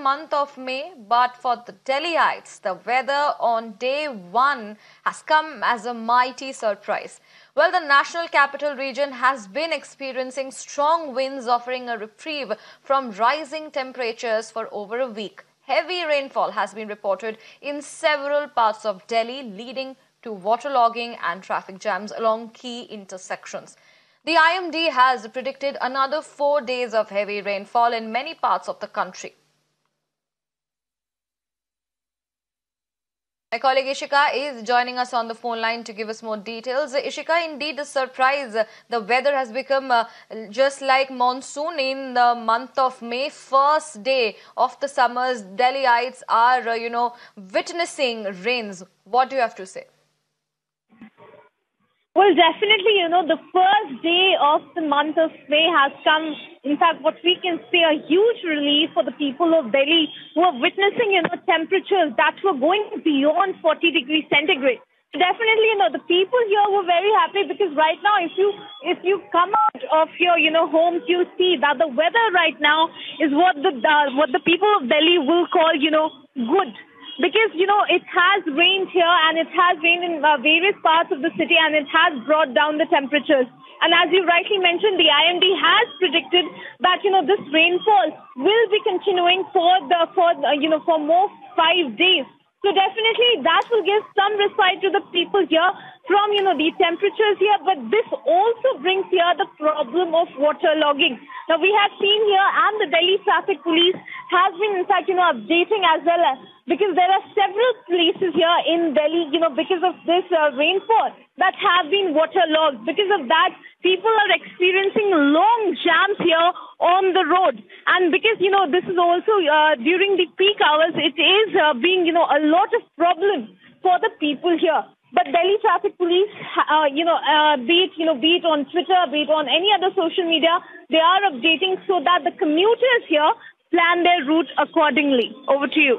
month of May, but for the Delhiites, the weather on day one has come as a mighty surprise. Well, the national capital region has been experiencing strong winds offering a reprieve from rising temperatures for over a week. Heavy rainfall has been reported in several parts of Delhi, leading to waterlogging and traffic jams along key intersections. The IMD has predicted another four days of heavy rainfall in many parts of the country. My colleague Ishika is joining us on the phone line to give us more details. Ishika, indeed, a surprise. The weather has become uh, just like monsoon in the month of May. First day of the summers, Delhiites are, uh, you know, witnessing rains. What do you have to say? Well, definitely, you know, the first day of the month of May has come. In fact, what we can say a huge relief for the people of Delhi who are witnessing, you know, temperatures that were going beyond 40 degrees centigrade. Definitely, you know, the people here were very happy because right now, if you if you come out of your, you know, homes, you see that the weather right now is what the uh, what the people of Delhi will call, you know, good because you know it has rained here and it has rained in uh, various parts of the city and it has brought down the temperatures and as you rightly mentioned the IMD has predicted that you know this rainfall will be continuing for the for uh, you know for more 5 days so definitely that will give some respite to the people here from, you know, the temperatures here. But this also brings here the problem of water logging. Now we have seen here and the Delhi Traffic Police has been in fact, you know, updating as well as because there are several places here in Delhi, you know, because of this uh, rainfall that have been waterlogged. Because of that, people are experiencing long here on the road. And because, you know, this is also uh, during the peak hours, it is uh, being, you know, a lot of problem for the people here. But Delhi Traffic Police, uh, you know, uh, be it, you know, be it on Twitter, be it on any other social media, they are updating so that the commuters here plan their route accordingly. Over to you.